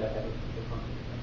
that have a conflict.